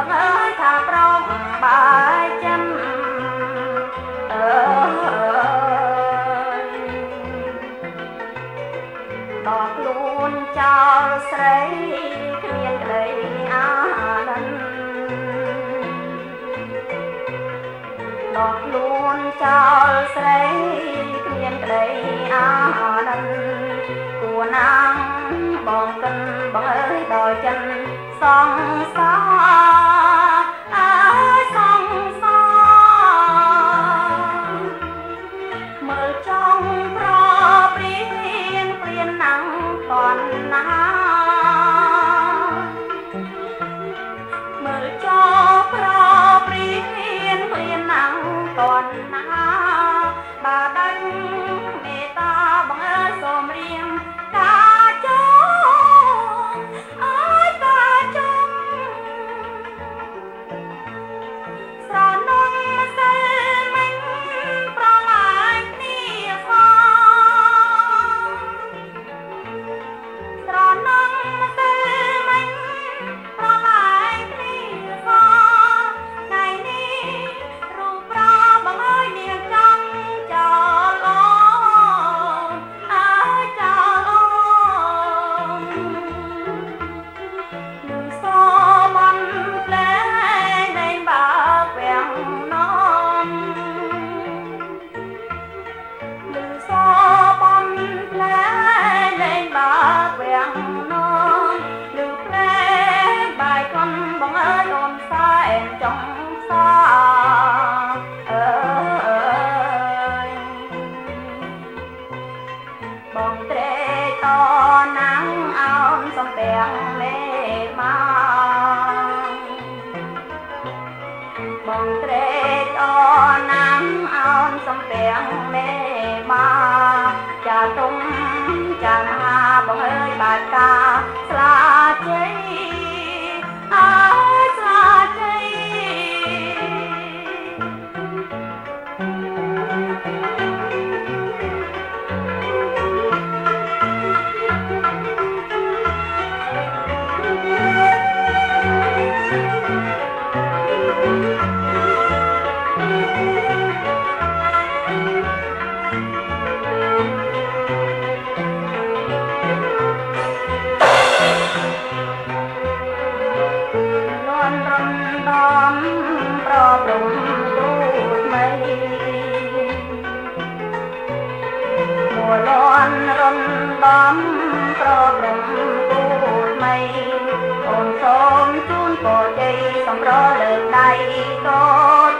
បងអើយថាប្រងបើចាំអើយដល់ខ្លួនចោលស្រីគ្មានក្តីអាណិតដល់ខ្លួនចោលស្រីគ្មានក្តីអាណិតគួរណាងបងកិនបងអើយដល់ចិនសងសា បងត្រេកតណាំងអោនសំពាំងលេមកបងត្រេកតណាំងអោនសំពាំងលេ លន់រំដំប្រព្រំគូថ្មីអូនសូមជូនពរជ័យសម្រលើដៃតូច